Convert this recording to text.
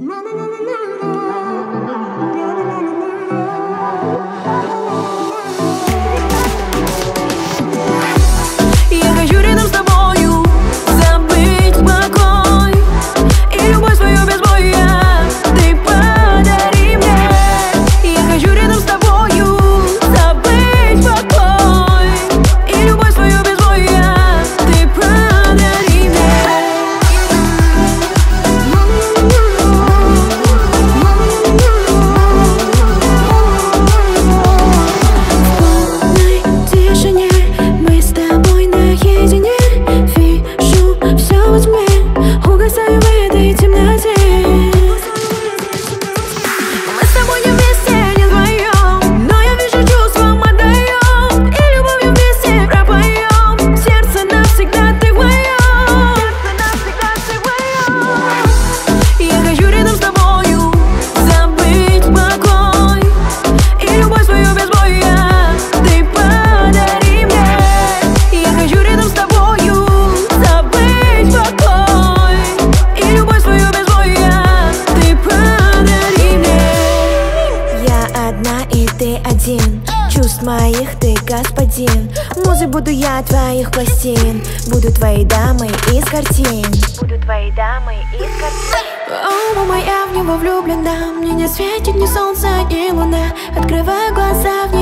la la la la la моих ты господин. Музы буду я твоих пластин. Буду твоей дамой из картин. Буду твоей дамой из картин. О, мама, я в него влюблена Мне не светит ни солнце, ни луна. Открываю глаза, в них